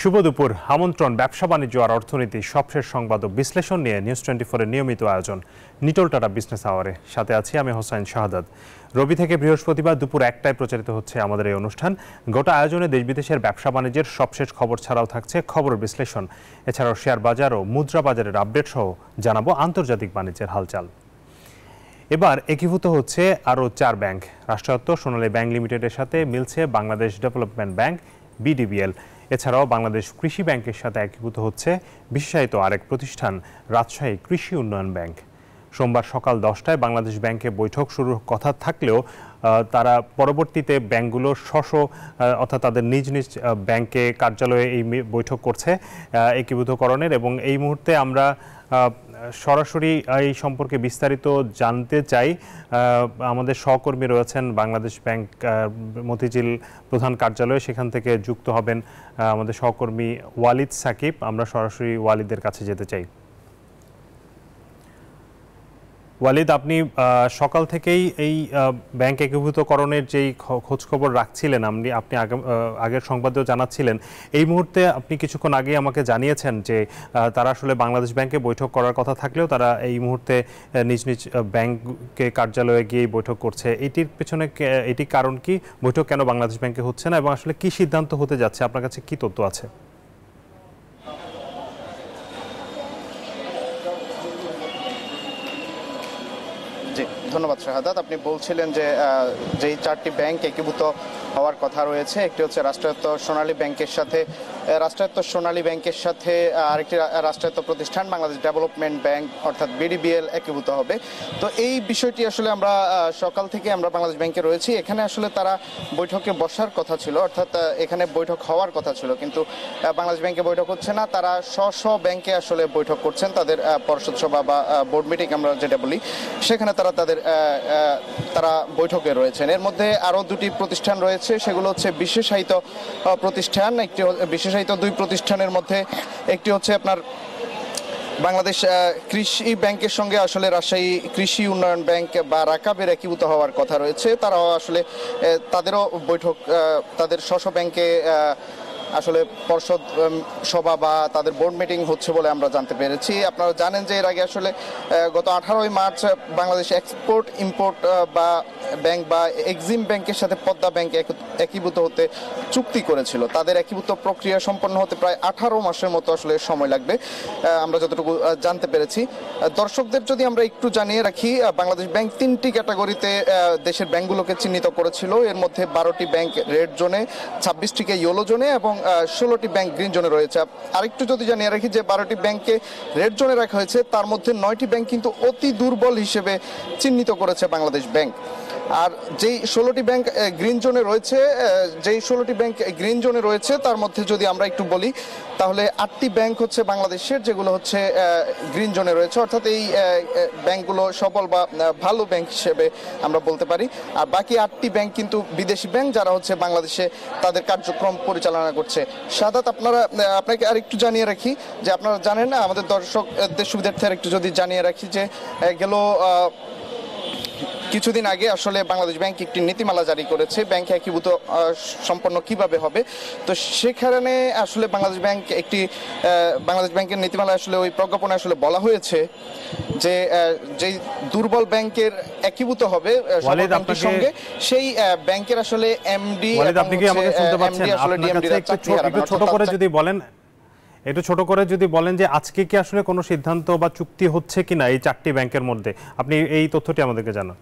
শুভ দুপুর। আমন্ত্রণ, ব্যবসা বাণিজ্য আর অর্থনীতি সবশেষ সংবাদ ও বিশ্লেষণ নিয়ে নিউজ টোয়েন্টি ফোরের নিয়মিত আয়োজন নিটল টাটা বিজনেস আওয়ারে সাথে আছি আমি হোসাইন শাহাদাত। রবি থেকে বৃহস্পতিবার দুপুর একটায় প্রচারিত হচ্ছে আমাদের এই অনুষ্ঠান। গোটা আয়োজনে দেশ বিদেশের ব্যবসা বাণিজ্যের সবশেষ খবর ছাড়াও থাকছে খবর বিশ্লেষণ। এছাড়াও শেয়ার বাজার ও মুদ্রা বাজারের আপডেট সহ জানাব আন্তর্জাতিক বাণিজ্যের হালচাল। এবার একীভূত হচ্ছে আরও চার ব্যাংক। রাষ্ট্রায়ত্ত সোনালী ব্যাংক লিমিটেডের সাথে মিলছে বাংলাদেশ ডেভেলপমেন্ট ব্যাংক, বিডিবিএল। এছাড়াও বাংলাদেশ কৃষি ব্যাংকের সাথে একীভূত হচ্ছে বিশেষায়িত আরেক প্রতিষ্ঠান, রাজশাহী কৃষি উন্নয়ন ব্যাংক। সোমবার সকাল দশটায় বাংলাদেশ ব্যাংকে বৈঠক শুরুর কথা থাকলেও তারা পরবর্তীতে ব্যাংকগুলো স্বশ অর্থাৎ তাদের নিজ নিজ ব্যাংকে কার্যালয়ে এই বৈঠক করছে একীভূতকরণের এবং এই মুহূর্তে আমরা সরাসরি এই সম্পর্কে বিস্তারিত জানতে চাই। আমাদের সহকর্মী রয়েছেন বাংলাদেশ ব্যাংক মতিঝিল প্রধান কার্যালয়ে, সেখান থেকে যুক্ত হবেন আমাদের সহকর্মী ওয়ালিদ সাকিব। আমরা সরাসরি ওয়ালিদের কাছে যেতে চাই। ওয়ালিদ, আপনি সকাল থেকেই এই ব্যাংক একীভূতকরণের যেই খোঁজখবর রাখছিলেন, আপনি আপনি আগের সংবাদেও জানাচ্ছিলেন, এই মুহূর্তে আপনি কিছুক্ষণ আগে আমাকে জানিয়েছেন যে তারা আসলে বাংলাদেশ ব্যাংকে বৈঠক করার কথা থাকলেও তারা এই মুহূর্তে নিজ নিজ ব্যাংকে কার্যালয়ে গিয়ে বৈঠক করছে। এটির পেছনে এটি কারণ কি? বৈঠক কেন বাংলাদেশ ব্যাংকে হচ্ছে না? এবং আসলে কি সিদ্ধান্ত হতে যাচ্ছে? আপনার কাছে কি তথ্য আছে জি ধন্যবাদ, শাহাদাত। আপনি বলছিলেন যে যেই চারটি ব্যাংক একীভূত হওয়ার কথা রয়েছে, একটি হচ্ছে রাষ্ট্রায়ত্ত সোনালী ব্যাংকের সাথে রাষ্ট্রায়ত্ত সোনালী ব্যাংকের সাথে আরেকটি রাষ্ট্রায়ত্ত প্রতিষ্ঠান বাংলাদেশ ডেভেলপমেন্ট ব্যাংক, অর্থাৎ বিডিবিএল, একীভূত হবে। তো এই বিষয়টি আসলে আমরা সকাল থেকে আমরা বাংলাদেশ ব্যাংকে রয়েছি। এখানে আসলে তারা বৈঠকে বসার কথা ছিল, অর্থাৎ এখানে বৈঠক হওয়ার কথা ছিল। কিন্তু বাংলাদেশ ব্যাংকে বৈঠক হচ্ছে না। তারা স্ব স্ব ব্যাংকে আসলে বৈঠক করছেন। তাদের পর্ষদ সভা বা বোর্ড মিটিং আমরা যেটা বলি, সেখানে তারা তাদের তারা বৈঠকে রয়েছেন। এর মধ্যে আরও দুটি প্রতিষ্ঠান রয়েছে। সেগুলো হচ্ছে বিশেষায়িত প্রতিষ্ঠান, একটি বিশেষায়িত দুই প্রতিষ্ঠানের মধ্যে একটি হচ্ছে আপনার বাংলাদেশ কৃষি ব্যাংকের সঙ্গে আসলে রাজশাহী কৃষি উন্নয়ন ব্যাংক বা রাকাবের একীভূত হওয়ার কথা রয়েছে। তারাও আসলে তাদেরও বৈঠক তাদের স্ব ব্যাংকে আসলে পর্ষদ সভা বা তাদের বোর্ড মিটিং হচ্ছে বলে আমরা জানতে পেরেছি। আপনারা জানেন যে এর আগে আসলে গত আঠারোই মার্চ বাংলাদেশ এক্সপোর্ট ইম্পোর্ট বা ব্যাংক বা এক্সিম ব্যাংকের সাথে পদ্মা ব্যাংক একীভূত হতে চুক্তি করেছিল। তাদের একীভূত প্রক্রিয়া সম্পন্ন হতে প্রায় আঠারো মাসের মতো আসলে সময় লাগবে আমরা যতটুকু জানতে পেরেছি। দর্শকদের যদি আমরা একটু জানিয়ে রাখি বাংলাদেশ ব্যাংক তিনটি ক্যাটাগরিতে দেশের ব্যাংকগুলোকে চিহ্নিত করেছিল। এর মধ্যে বারোটি ব্যাংক রেড জোনে ছাব্বিশটিকে ইয়েলো জোনে এবং ষোলোটি ব্যাংক গ্রিন জোনে রয়েছে। আরেকটু যদি জানিয়ে রাখি যে বারোটি ব্যাংককে রেড জোনে রাখা হয়েছে, তার মধ্যে নয়টি ব্যাংক কিন্তু অতি দুর্বল হিসেবে চিহ্নিত করেছে বাংলাদেশ ব্যাংক আর যেই ষোলোটি ব্যাংক গ্রিন জোনে রয়েছে যেই ষোলোটি ব্যাংক গ্রিন জোনে রয়েছে, তার মধ্যে যদি আমরা একটু বলি, তাহলে আটটি ব্যাংক হচ্ছে বাংলাদেশের, যেগুলো হচ্ছে গ্রিন জোনে রয়েছে। অর্থাৎ এই ব্যাংকগুলো সফল বা ভালো ব্যাংক হিসেবে আমরা বলতে পারি। আর বাকি আটটি ব্যাংক কিন্তু বিদেশি ব্যাংক যারা হচ্ছে বাংলাদেশে তাদের কার্যক্রম পরিচালনা করছে। সাদাত, আপনারা আপনাকে আর একটু জানিয়ে রাখি যে আপনারা জানেন না, আমাদের দর্শকদের সুবিধার্থে আর একটু যদি জানিয়ে রাখি যে গেল কিছুদিন আগে আসলে বাংলাদেশ ব্যাংক একটি নীতিমালা জারি করেছে। ব্যাংক একীভূত সম্পন্ন কীভাবে হবে? তো সেখানে আসলে বাংলাদেশ ব্যাংক একটি বাংলাদেশ ব্যাংকের নীতিমালা আসলে ওই প্রজ্ঞাপনে আসলে বলা হয়েছে যে যেই দুর্বল ব্যাংকের একীভূত হবে সঙ্গে সেই ব্যাংকের আসলে এমডি আপনি কি আমাকে শুনতে পাচ্ছেন? একটু ছোট করে যদি বলেন একটু ছোট করে যদি বলেন যে আজকে কি আসলে কোনো সিদ্ধান্ত বা চুক্তি হচ্ছে কিনা এই চারটি ব্যাংকের মধ্যে? আপনি এই তথ্যটি আমাদেরকে জানান।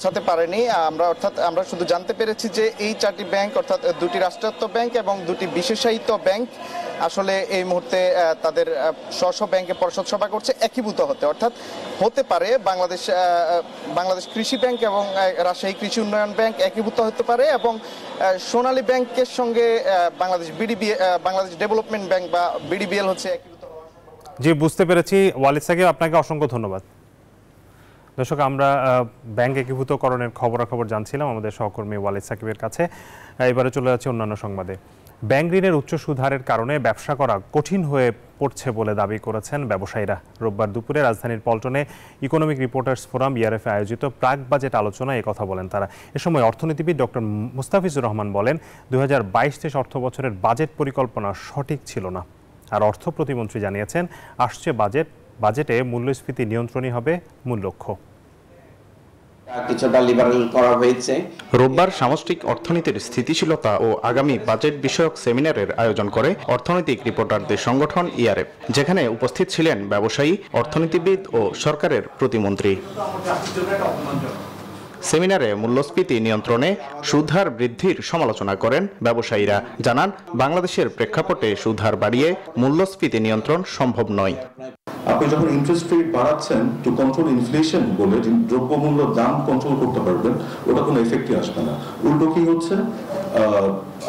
পৌঁছাতে পারেনি। আমরা অর্থাৎ আমরা শুধু জানতে পেরেছি যে এই চারটি ব্যাংক, অর্থাৎ দুটি রাষ্ট্রায়ত্ত ব্যাংক এবং দুটি বিশেষায়িত ব্যাংক আসলে এই মুহূর্তে তাদের স্ব ব্যাংকে পরিষদ সভা করছে একীভূত হতে। অর্থাৎ হতে পারে বাংলাদেশ বাংলাদেশ কৃষি ব্যাংক এবং রাজশাহী কৃষি উন্নয়ন ব্যাংক একীভূত হতে পারে এবং সোনালী ব্যাংকের সঙ্গে Bangladesh BDB Bangladesh development bank বা বিডিবিএল হচ্ছে একীভূত জি, বুঝতে পেরেছি। ওয়ালিদ সাকিব আপনাকে অসংখ্য ধন্যবাদ। দর্শক, আমরা ব্যাংক একীভূতকরণের খবরাখবর জানছিলাম আমাদের সহকর্মী ওয়ালিদ সাকিবের কাছে। এবারে চলে যাচ্ছে অন্যান্য সংবাদে। ব্যাংক ঋণের উচ্চ সুধারের কারণে ব্যবসা করা কঠিন হয়ে পড়ছে বলে দাবি করেছেন ব্যবসায়ীরা। রোববার দুপুরে রাজধানীর পল্টনে ইকোনমিক রিপোর্টার্স ফোরাম ইয়ারএফ আয়োজিত প্রাক বাজেট আলোচনায় কথা বলেন তারা। এ সময় অর্থনীতিবিদ ডক্টর মুস্তাফিজুর রহমান বলেন দু হাজার বাইশ তেইশ অর্থ বছরের বাজেট পরিকল্পনা সঠিক ছিল না। আর অর্থ প্রতিমন্ত্রী জানিয়েছেন, আসছে বাজেট, বাজেটে মূল্যস্ফীতি নিয়ন্ত্রণই হবে মূল লক্ষ্য। কিছুটা লিবারেল করা হয়েছে। রোববার সামষ্টিক অর্থনীতির স্থিতিশীলতা ও আগামী বাজেট বিষয়ক সেমিনারের আয়োজন করে অর্থনৈতিক রিপোর্টারদের সংগঠন ইআরএফ যেখানে উপস্থিত ছিলেন ব্যবসায়ী, অর্থনীতিবিদ ও সরকারের প্রতিমন্ত্রী। সেমিনারে মূল্যস্ফীতি নিয়ন্ত্রণে সুদহার বৃদ্ধির সমালোচনা করেন ব্যবসায়ীরা। জানান, বাংলাদেশের প্রেক্ষাপটে সুদহার বাড়িয়ে মূল্যস্ফীতি নিয়ন্ত্রণ সম্ভব নয়। আপনি যখন ইন্টারেস্ট রেট বাড়াচ্ছেন টু কন্ট্রোল ইনফ্লেশন বলে দ্রব্যমূল্য দাম কন্ট্রোল করতে পারবেন, ওটা কোনো এফেক্টই আসবে না। উল্টো কি হচ্ছে?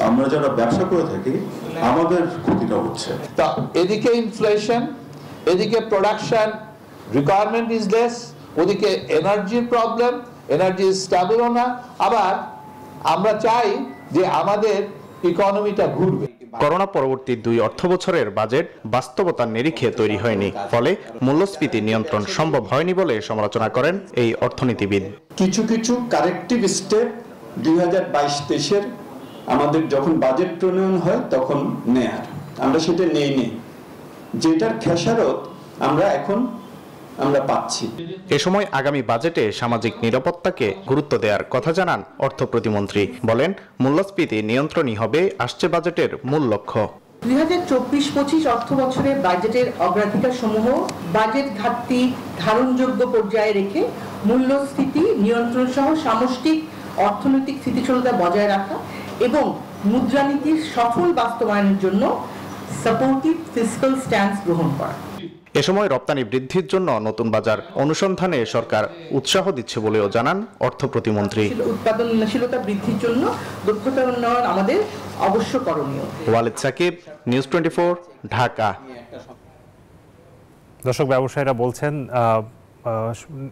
আমরা যারা ব্যবসা করে থাকি, আমাদের ক্ষতিটা হচ্ছে। তা এদিকে ইনফ্লেশন এদিকে প্রোডাকশন রিকোয়ারমেন্ট ইজ লেস ওদিকে এনার্জির প্রবলেম এনার্জি স্টেবলও না। আবার আমরা চাই যে আমাদের ইকোনমিটা ঘুরবে। করোনা পরবর্তী দুই অর্থবছরের বাজেট বাস্তবতার নিরিখে তৈরি হয়নি। ফলে মূল্যস্ফীতি নিয়ন্ত্রণ সম্ভব হয়নি বলে সমালোচনা করেন এই অর্থনীতিবিদ। কিছু কিছু কারেক্টিভ স্টেপ দুই হাজার বাইশ তেইশের আমাদের যখন বাজেট প্রণয়ন হয় তখন নেয়ার। আমরা সেটা নেই নেই যেটার খেসারত আমরা এখন আমরা পাচ্ছি। এ সময় আগামী বাজেটে সামাজিক নিরাপত্তাকে গুরুত্ব দেওয়ার কথা জানান অর্থ প্রতিমন্ত্রী। বলেন মূল্যস্ফীতি নিয়ন্ত্রণই হবে আসছে বাজেটের মূল লক্ষ্য। দুই হাজার চব্বিশ পঁচিশ অর্থ বছরের বাজেটের অগ্রাধিকার সমূহ বাজেট ঘাটতি ধারণযোগ্য পর্যায়ে রেখে মূল্যস্ফীতি নিয়ন্ত্রণ সহ সামষ্টিক অর্থনৈতিক স্থিতিশীলতা বজায় রাখা এবং মুদ্রানীতির সফল বাস্তবায়নের জন্য সাপোর্টিভ ফিজিক্যাল স্ট্যান্স গ্রহণ করা। এ সময় রপ্তানি বৃদ্ধির জন্য নতুন বাজার অনুসন্ধানে সরকার উৎসাহ দিচ্ছে বলেও জানান অর্থ প্রতিমন্ত্রী। উৎপাদনশীলতা বৃদ্ধির জন্য দক্ষতা উন্নয়ন আমাদের অবশ্য করণীয়। Walid Sakib news twenty Dhaka. দর্শক ব্যবসায়ীরা বলছেন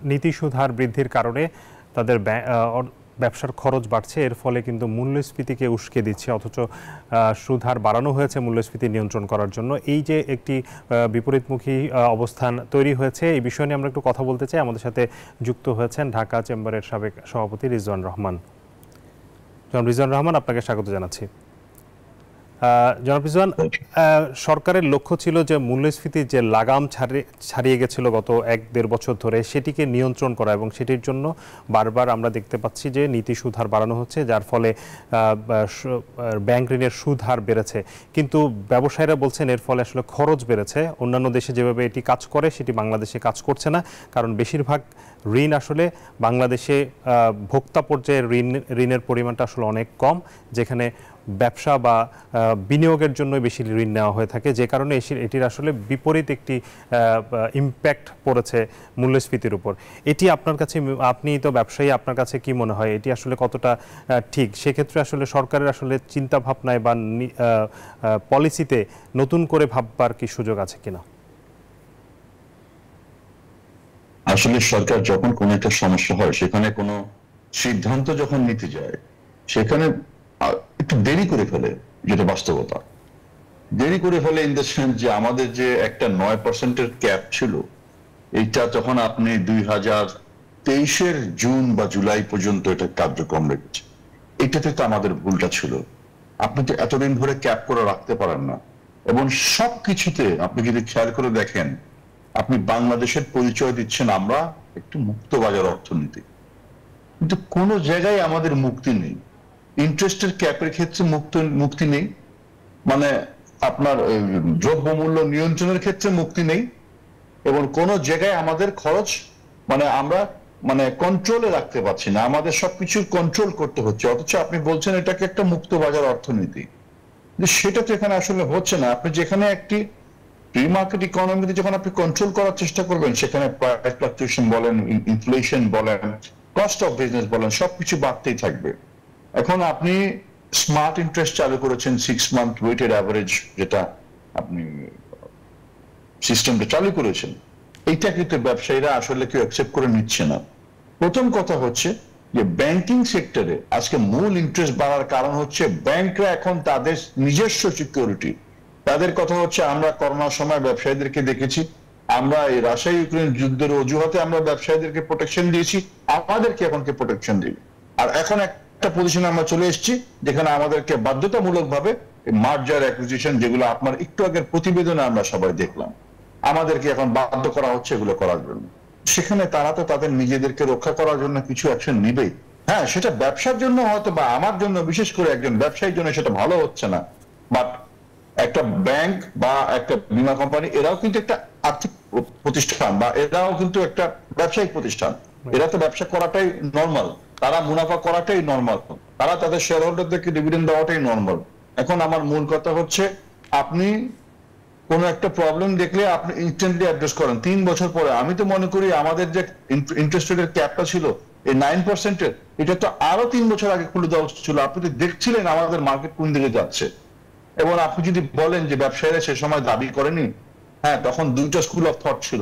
নীতি সুধার বৃদ্ধির কারণে তাদের ব্যা- আহ, অর- ব্যবসার খরচ বাড়ছে, এর ফলে কিন্তু মূল্যস্ফীতিকে উস্কে দিচ্ছে, অথচ সুধার বাড়ানো হয়েছে মূল্যস্ফীতি নিয়ন্ত্রণ করার জন্য। এই যে একটি বিপরীতমুখী অবস্থান তৈরি হয়েছে, এই বিষয় নিয়ে আমরা একটু কথা বলতে চাই। আমাদের সাথে যুক্ত হয়েছেন ঢাকা চেম্বারের সাবেক সভাপতি রিজওয়ান রহমান। রিজওয়ান রহমান, আপনাকে স্বাগত জানাচ্ছি। জনাব রিজওয়ান সরকারের লক্ষ্য ছিল যে মূল্যস্ফীতির যে লাগাম ছাড়িয়ে ছাড়িয়ে গেছিল গত এক দেড় বছর ধরে সেটিকে নিয়ন্ত্রণ করা এবং সেটির জন্য বারবার আমরা দেখতে পাচ্ছি যে নীতি সুদ হার বাড়ানো হচ্ছে যার ফলে ব্যাংক ঋণের সুদ হার বেড়েছে। কিন্তু ব্যবসায়ীরা বলছেন এর ফলে আসলে খরচ বেড়েছে। অন্যান্য দেশে যেভাবে এটি কাজ করে সেটি বাংলাদেশে কাজ করছে না। কারণ বেশিরভাগ ঋণ আসলে বাংলাদেশে ভোক্তা পর্যায়ে ঋণ ঋণের পরিমাণটা আসলে অনেক কম যেখানে ব্যবসা বা বিনিয়োগের জন্য বেশি ঋণ নেওয়া হয়ে থাকে। যে কারণে এটির আসলে বিপরীত একটি ইম্প্যাক্ট পড়েছে মূল্যস্ফীতির উপর। এটি আপনার কাছে, আপনি তো ব্যবসায়ী, আপনার কাছে কি মনে হয়? এটি আসলে কতটা ঠিক? সেক্ষেত্রে আসলে সরকারের আসলে চিন্তা ভাবনায় বা পলিসিতে নতুন করে ভাববার কি সুযোগ আছে কিনা? আসলে সরকার যখন কোনো একটা সমস্যা হয়, সেখানে কোনো সিদ্ধান্ত যখন নিতে যায়, সেখানে একটু দেরি করে ফেলে যেটা বাস্তবতা। দেরি করে ফেলে ইন দ্য সেন্স যে আমাদের যে একটা নয় পার্সেন্টের ক্যাপ ছিল, এইটা যখন আপনি দুই হাজার তেইশের জুন বা জুলাই পর্যন্ত এটা কার্যক্রম রেখেছে। এটাতে তো আমাদের ভুলটা ছিল। আপনি তো এতদিন ধরে ক্যাপ করে রাখতে পারেন না। এবং সব কিছুতে আপনি যদি খেয়াল করে দেখেন, আপনি বাংলাদেশের পরিচয় দিচ্ছেন আমরা একটু মুক্ত বাজার অর্থনীতি। কিন্তু কোনো জায়গায় আমাদের মুক্তি নেই। ইন্টারেস্টের ক্যাপের ক্ষেত্রে মুক্ত, মুক্তি নেই। মানে আপনার দ্রব্যমূল্য নিয়ন্ত্রণের ক্ষেত্রে মুক্তি নেই। এবং কোন জায়গায় আমাদের খরচ মানে আমরা মানে কন্ট্রোলে রাখতে পারছি না। আমাদের সবকিছু কন্ট্রোল করতে হচ্ছে। অথচ আপনি বলছেন এটাকে একটা মুক্ত বাজার অর্থনীতি। সেটা তো এখানে আসলে হচ্ছে না। আপনি যেখানে একটি প্রি মার্কেট ইকোনমিতে যখন আপনি কন্ট্রোল করার চেষ্টা করবেন, সেখানে প্রাইস ফ্লাকচুয়েশন বলেন ইনফ্লেশন বলেন কস্ট অফ বিজনেস বলেন, সবকিছু বাড়তেই থাকবে। এখন আপনি স্মার্ট ইন্টারেস্ট চালু করেছেন সিক্স মান্থ ওয়েটেড অ্যাভারেজ যেটা আপনি সিস্টেমটা চালু করেছেন, এইটা কিন্তু ব্যবসায়ীরা আসলে কেউ অ্যাকসেপ্ট করে নিচ্ছে না। প্রথম কথা হচ্ছে যে ব্যাংকিং সেক্টরে আজকে মূল ইন্টারেস্ট বাড়ার কারণ হচ্ছে ব্যাংকরা এখন তাদের নিজস্ব সিকিউরিটি তাদের কথা হচ্ছে আমরা করোনার সময় ব্যবসায়ীদেরকে দেখেছি, আমরা এই রাশিয়া ইউক্রেন যুদ্ধের অজুহাতে আমরা ব্যবসায়ীদেরকে প্রোটেকশন দিয়েছি, আমাদেরকে এখন কে প্রোটেকশন দিবে? আর এখন একটা পজিশনে আমরা চলে এসেছি, যেখানে আমাদেরকে বাধ্যতামূলক ভাবে মার্জার অ্যাকুইজিশন যেগুলো আপনার একটু আগের প্রতিবেদনে আমরা সবাই দেখলাম, আমাদেরকে এখন বাধ্য করা হচ্ছে এগুলো করার জন্য। সেখানে তারা তো তাদের নিজেদেরকে রক্ষা করার জন্য কিছু অ্যাকশন নিবেই। হ্যাঁ সেটা ব্যবসার জন্য হয়তো বা আমার জন্য, বিশেষ করে একজন ব্যবসায়ীর জন্য সেটা ভালো হচ্ছে না। বাট একটা ব্যাংক বা একটা বীমা কোম্পানি এরাও কিন্তু একটা আর্থিক প্রতিষ্ঠান বা এরাও কিন্তু একটা ব্যবসায়িক প্রতিষ্ঠান। এরা তো ব্যবসা করাটাই নর্মাল তারা মুনাফা করাটাই নর্মাল তারা তাদের শেয়ার হোল্ডারদেরকে ডিভিডেন্ড দেওয়াটাই নর্মাল এখন আমার মূল কথা হচ্ছে, আপনি কোনো একটা প্রবলেম দেখলে আপনি ইনস্ট্যান্টলি অ্যাড্রেস করেন। তিন বছর পরে, আমি তো মনে করি আমাদের যে ইন্টারেস্ট রেটের ক্যাপটা ছিল, এই নাইন পার্সেন্টের এটা তো আরও তিন বছর আগে খুলে দেওয়া ছিল। আপনি তো দেখছিলেন আমাদের মার্কেট কোন দিকে যাচ্ছে। এবং আপনি যদি বলেন যে ব্যবসায়ীরা সে সময় দাবি করেনি হ্যাঁ তখন দুইটা স্কুল অফ থট ছিল।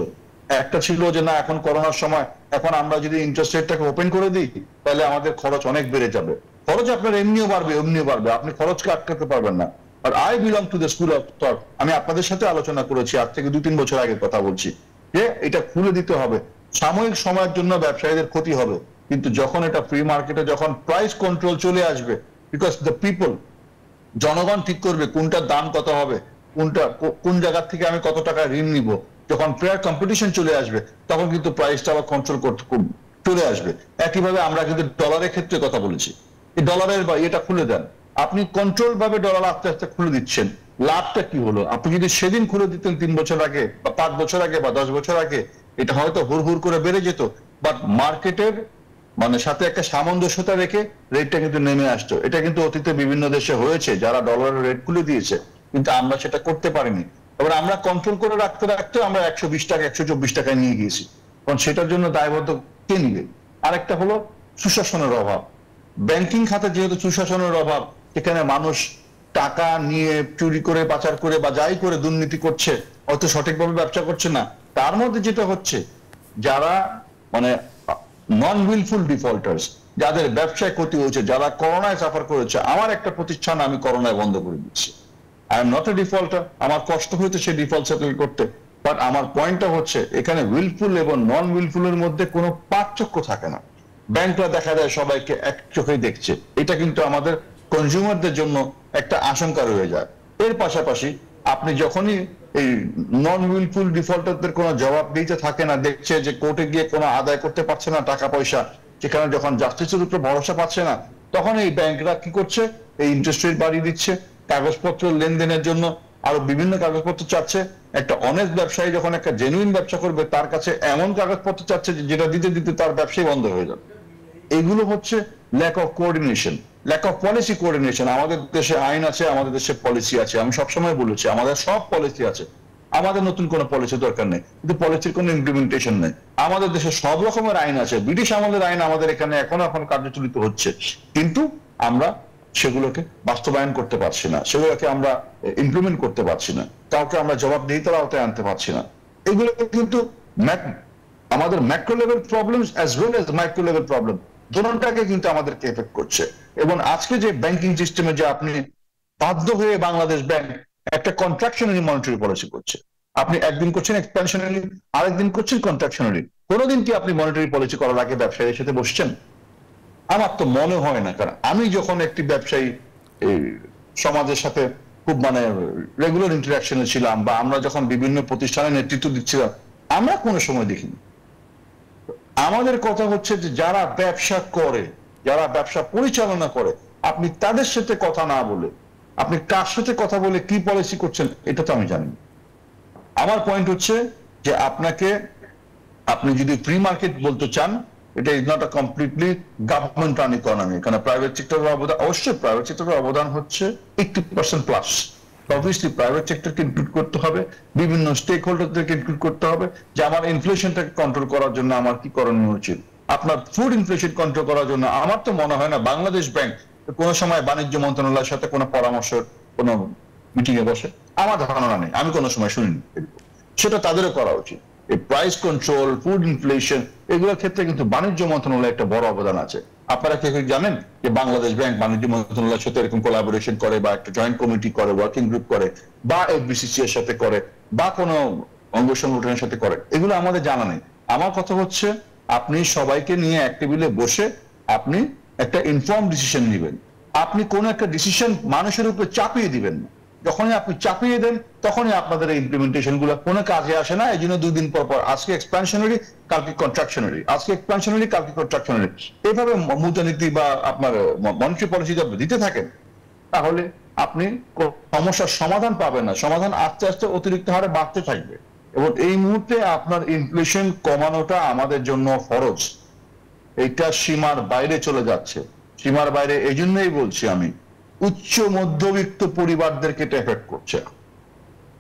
একটা ছিল যে না, এখন করোনার সময়, এখন আমরা যদি ইন্টারেস্ট রেটটাকে ওপেন করে দিই, তাহলে আমাদের খরচ অনেক বেড়ে যাবে। খরচ আপনার এমনিও বাড়বে এমনিও বাড়বে। আপনি খরচকে আটকাতে পারবেন না। আর I belong to the school of thought আমি আপনাদের সাথে আলোচনা করেছি, আজ থেকে দু তিন বছর আগে কথা বলছি। যে এটা খুলে দিতে হবে। সাময়িক সময়ের জন্য ব্যবসায়ীদের ক্ষতি হবে। কিন্তু যখন এটা ফ্রি মার্কেটে যখন প্রাইস কন্ট্রোল চলে আসবে বিকজ দ্য পিপল জনগণ ঠিক করবে কোনটার দাম কত হবে, কোনটা কোন জায়গার থেকে আমি কত টাকা ঋণ নিব। যখন ফেয়ার কম্পিটিশন চলে আসবে, তখন কিন্তু প্রাইসটা আবার কন্ট্রোল করতে চলে আসবে। একইভাবে আমরা কিন্তু ডলারের ক্ষেত্রে কথা বলেছি। এই ডলারের বা এটা খুলে দেন। আপনি কন্ট্রোল ভাবে ডলার আস্তে আস্তে খুলে দিচ্ছেন। লাভটা কি হলো? আপনি যদি সেদিন খুলে দিতেন তিন বছর আগে, বা পাঁচ বছর আগে, বা দশ বছর আগে, এটা হয়তো হুড় হুড় করে বেড়ে যেত। বাট মার্কেটের মানে সাথে একটা সামঞ্জস্যতা রেখে রেটটা কিন্তু নেমে আসতো। এটা কিন্তু অতীতে বিভিন্ন দেশে হয়েছে, যারা ডলারের রেট খুলে দিয়েছে। কিন্তু আমরা সেটা করতে পারিনি। এবার আমরা কন্ট্রোল করে রাখতে রাখতে আমরা একশো বিশ টাকা, একশো চব্বিশ টাকায় নিয়ে গিয়েছি। কারণ সেটার জন্য দায়বদ্ধ কে নিবে? আরেকটা হলো সুশাসনের অভাব। ব্যাংকিং খাতে যেহেতু সুশাসনের অভাব এখানে মানুষ টাকা নিয়ে চুরি করে, পাচার করে বা যাই করে দুর্নীতি করছে, অত সঠিকভাবে ব্যবসা করছে না। তার মধ্যে যেটা হচ্ছে, যারা মানে নন উইলফুল ডিফল্টার্স যাদের ব্যবসায় ক্ষতি হয়েছে, যারা করোনায় সাফার করেছে, আমার একটা প্রতিষ্ঠান আমি করোনায় বন্ধ করে দিচ্ছি I am not a defaulter আমার কষ্ট হয়েছে সেই ডিফল্ট সেটেল করতে। বাট আমার পয়েন্টটা হচ্ছে, এখানে উইলফুল এবং নন উইলফুলের মধ্যে কোনো পার্থক্য থাকে না। ব্যাংকরা দেখা যায় সবাইকে এক চোখেই দেখছে। এটা কিন্তু আমাদের কনজিউমারদের জন্য একটা আশঙ্কা রয়ে যায়। এর পাশাপাশি আপনি যখনই এই নন উইলফুল ডিফল্টারদের কোনো জবাব দিতে থাকে না, দেখছে যে কোর্টে গিয়ে কোনো আদায় করতে পারছে না টাকা পয়সা সেখানে যখন জাস্টিসের উপর ভরসা পাচ্ছে না, তখন এই ব্যাংকরা কি করছে? এই ইন্টারেস্ট রেট বাড়িয়ে দিচ্ছে। কাগজপত্র লেনদেনের জন্য আরও বিভিন্ন কাগজপত্র চাচ্ছে। একটা অনেস্ট ব্যবসায়ী যখন একটা জেনুইন ব্যবসা করবে, তার কাছে এমন কাগজপত্র চাচ্ছে যেটা দিতে দিতে তার ব্যবসায় বন্ধ হয়ে যাবে। এগুলো হচ্ছে lack of coordination lack of policy coordination আমাদের দেশে আইন আছে, আমাদের দেশে পলিসি আছে। আমি সবসময় বলেছি, আমাদের সব পলিসি আছে। আমাদের নতুন কোনো পলিসি দরকার নেই, কিন্তু পলিসির কোনো ইমপ্লিমেন্টেশন নেই। আমাদের দেশে সব রকমের আইন আছে। ব্রিটিশ আমলের আইন আমাদের এখানে এখনও এখন কার্যচলিত হচ্ছে। কিন্তু আমরা সেগুলোকে বাস্তবায়ন করতে পারছি না, সেগুলোকে আমরা ইমপ্লিমেন্ট করতে পারছি না, কাউকে আমরা জবাবদিহিতার আওতায় আনতে পারছি না। এগুলো কিন্তু আমাদের macro level problem as well as micro level problem দুটোটাকে কিন্তু আমাদেরকে এফেক্ট করছে। এবং আজকে যে ব্যাংকিং সিস্টেমে যে আপনি বাধ্য হয়ে বাংলাদেশ ব্যাংক একটা কন্ট্রাকশনারি মনিটারি পলিসি করছে। আপনি একদিন করছেন এক্সপ্যানশনারি আরেকদিন করছেন কন্ট্রাকশনারি কোনোদিন কি আপনি মনিটারি পলিসি করার আগে ব্যবসায়ীর সাথে বসছেন? আমার তো মনে হয় না, কারণ আমি যখন একটি ব্যবসায়ী সমাজের সাথে খুব মানে রেগুলার ইন্টারাকশনে ছিলাম বা আমরা যখন বিভিন্ন প্রতিষ্ঠানে নেতৃত্ব দিচ্ছিলাম, আমরা কোনো সময় দেখিনি। আমাদের কথা হচ্ছে যে যারা ব্যবসা করে, যারা ব্যবসা পরিচালনা করে, আপনি তাদের সাথে কথা না বলে, আপনি কার সাথে কথা বলে কি পলিসি করছেন, এটা তো আমি জানি আমার পয়েন্ট হচ্ছে যে আপনাকে, আপনি যদি ফ্রি মার্কেট বলতে চান এটা is not a completely government run economy কারণ প্রাইভেট সেক্টরের অবদান, অবশ্যই প্রাইভেট সেক্টরের অবদান হচ্ছে eighty percent plus obviously private সেক্টরকে include করতে হবে, বিভিন্ন স্টেক হোল্ডারদেরকে ইনক্লুড করতে হবে, যে আমার ইনফ্লেশনটাকে কন্ট্রোল করার জন্য আমার কি করণীয় উচিত। আপনার ফুড ইনফ্লেশন কন্ট্রোল করার জন্য আমার তো মনে হয় না বাংলাদেশ ব্যাংক কোনো সময় বাণিজ্য মন্ত্রণালয়ের সাথে কোনো পরামর্শ কোনো মিটিং এ বসে। আমার ধারণা নেই, আমি কোনো সময় শুনিনি। সেটা তাদেরও করা উচিত। প্রাইস কন্ট্রোল ফুড ইনফ্লেশন এগুলোর ক্ষেত্রে কিন্তু বাণিজ্য মন্ত্রণালয়ের একটা বড় অবদান আছে। আপনারা কি জানেন? যে বাংলাদেশ ব্যাংক বাণিজ্য মন্ত্রণালয়ের সাথে এরকম কোলাবোরেশন করে বা একটা জয়েন্ট কমিটি করে ওয়ার্কিং গ্রুপ করে, বা এফবিসিসি এর সাথে করে, বা কোনো অঙ্গ সংগঠনের সাথে করে, এগুলো আমাদের জানা নেই। আমার কথা হচ্ছে, আপনি সবাইকে নিয়ে এক টেবিলে বসে আপনি একটা ইনফর্ম ডিসিশন নেবেন। আপনি কোন একটা ডিসিশন মানুষের উপর চাপিয়ে দিবেন না। যখনই আপনি চাপিয়ে দেন, তখনই আপনাদের ইমপ্লিমেন্টেশনগুলো কোনো কাজে আসে না। এই জন্য দুই দিন পর পর, আজকে এক্সপানশনারি কালকে কন্ট্রাকশনারি আজকে এক্সপানশনারি কালকে কন্ট্রাকশনারি এইভাবে মুদ্রানীতি বা আপনার মনিটারি পলিসি যদি দিতে থাকেন, তাহলে আপনি সমস্যার সমাধান পাবেন না। সমাধান আস্তে আস্তে অতিরিক্ত হারে বাড়তে থাকবে। এবং এই মুহূর্তে আপনার ইনফ্লেশন কমানোটা আমাদের জন্য ফরজ। এইটা সীমার বাইরে চলে যাচ্ছে। সীমার বাইরে এই জন্যই বলছি আমি উচ্চ মধ্যবিত্ত পরিবারদেরকে এটা এফেক্ট করছে।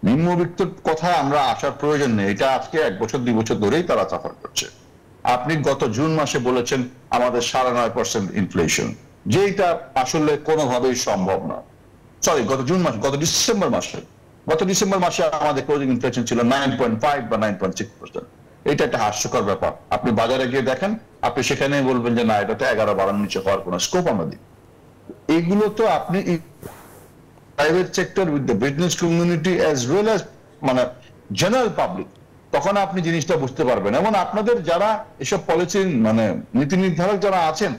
নিম্নবিত্ত কথা আমরা আসার প্রয়োজন নেই। এটা আজকে এক বছর, দুই বছর ধরেই তারা সাফার করছে। আপনি গত জুন মাসে বলেছেন আমাদের সাড়ে নয় পার্সেন্ট ইনফ্লেশন যেটা আসলে কোনোভাবেই সম্ভব না। সরি গত জুন মাসে, গত ডিসেম্বর মাসে, গত ডিসেম্বর মাসে আমাদের ক্লোজিং ইনফ্লেশন ছিল নাইন পয়েন্ট ফাইভ বা নাইন পয়েন্ট সিক্স পার্সেন্ট এটা একটা হাস্যকর ব্যাপার। আপনি বাজারে গিয়ে দেখেন, আপনি সেখানে বলবেন যে না, এটাতে এগারো বারোর নিচে হওয়ার কোনো স্কোপ আমরা দিই এগুলো তো আপনি private sector with the business community as well as মানে জেনারেল পাবলিক তখন আপনি জিনিসটা বুঝতে পারবেন। এবং আপনাদের যারা এসব পলিসি মানে নীতি নির্ধারক যারা আছেন,